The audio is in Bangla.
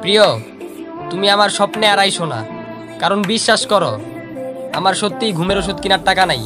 প্রিয়, তুমি আমার স্বপ্নে আর আইসো না। কারণ বিশ্বাস করো, আমার সত্যিই ঘুমের ওষুধ কেনার টাকা নাই।